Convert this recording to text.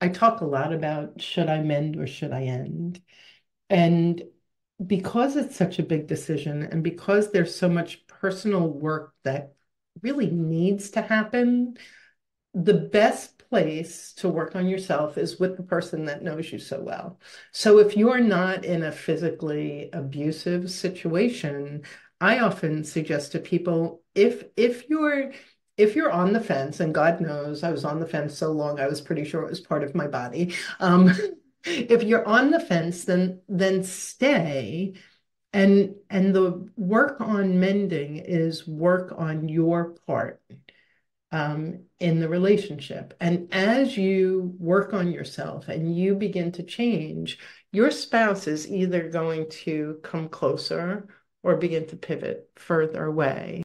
I talk a lot about should I mend or should I end? And because it's such a big decision and because there's so much personal work that really needs to happen, the best place to work on yourself is with the person that knows you so well. So if you're not in a physically abusive situation, I often suggest to people if if you're if you're on the fence, and God knows I was on the fence so long, I was pretty sure it was part of my body. Um, if you're on the fence, then then stay. And and the work on mending is work on your part um, in the relationship. And as you work on yourself and you begin to change, your spouse is either going to come closer or begin to pivot further away.